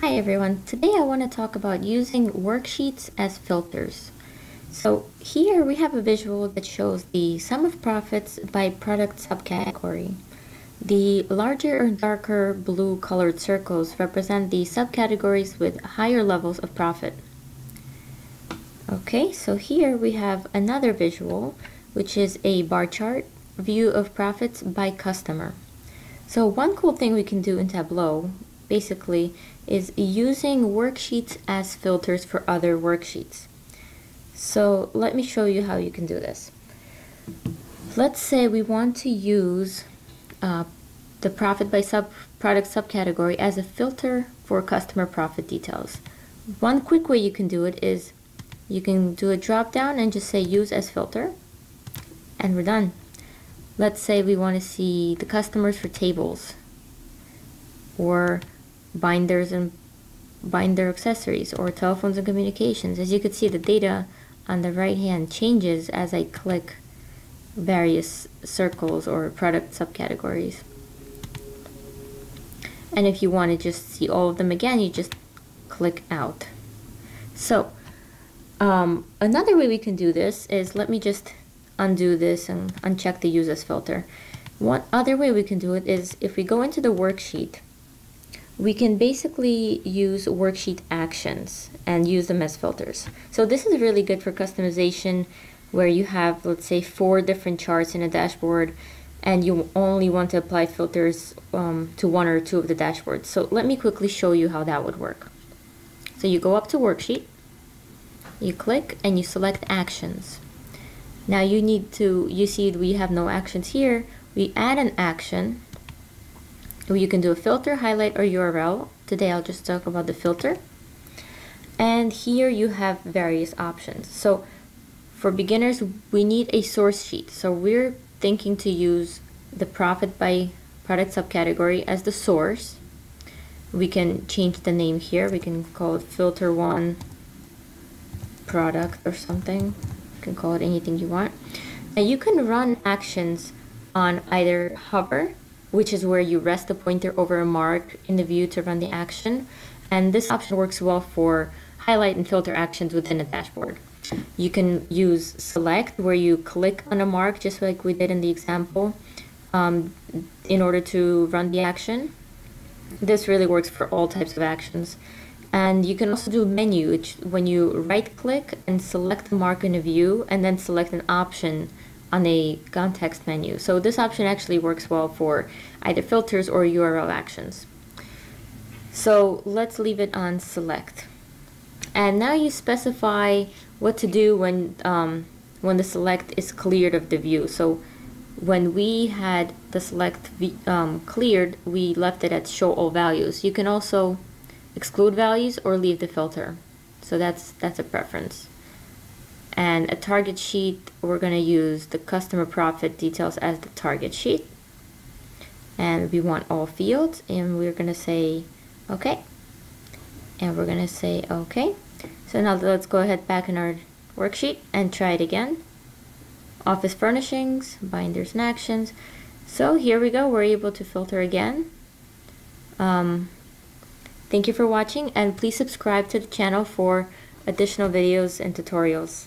Hi everyone, today I want to talk about using worksheets as filters. So here we have a visual that shows the sum of profits by product subcategory. The larger or darker blue colored circles represent the subcategories with higher levels of profit. Okay, so here we have another visual, which is a bar chart view of profits by customer. So one cool thing we can do in Tableau basically is using worksheets as filters for other worksheets. So let me show you how you can do this. Let's say we want to use uh, the profit by sub product subcategory as a filter for customer profit details. One quick way you can do it is you can do a drop down and just say use as filter and we're done. Let's say we want to see the customers for tables or binders and binder accessories or telephones and communications. As you can see, the data on the right hand changes as I click various circles or product subcategories. And if you want to just see all of them again, you just click out. So um, another way we can do this is, let me just undo this and uncheck the use as filter. One other way we can do it is if we go into the worksheet we can basically use worksheet actions and use them as filters. So this is really good for customization where you have, let's say, four different charts in a dashboard and you only want to apply filters um, to one or two of the dashboards. So let me quickly show you how that would work. So you go up to worksheet, you click and you select actions. Now you need to, you see we have no actions here, we add an action you can do a filter, highlight, or URL. Today I'll just talk about the filter. And here you have various options. So for beginners, we need a source sheet. So we're thinking to use the profit by product subcategory as the source. We can change the name here. We can call it filter one product or something. You can call it anything you want. Now you can run actions on either hover which is where you rest the pointer over a mark in the view to run the action. And this option works well for highlight and filter actions within a dashboard. You can use select where you click on a mark just like we did in the example um, in order to run the action. This really works for all types of actions. And you can also do menu, which when you right click and select a mark in a view and then select an option on a context menu. So this option actually works well for either filters or URL actions. So let's leave it on select. And now you specify what to do when, um, when the select is cleared of the view. So when we had the select um, cleared, we left it at show all values. You can also exclude values or leave the filter. So that's, that's a preference and a target sheet we're going to use the customer profit details as the target sheet. And we want all fields and we're going to say okay. And we're going to say okay. So now let's go ahead back in our worksheet and try it again. Office furnishings binders and actions. So here we go we're able to filter again. Um, thank you for watching and please subscribe to the channel for additional videos and tutorials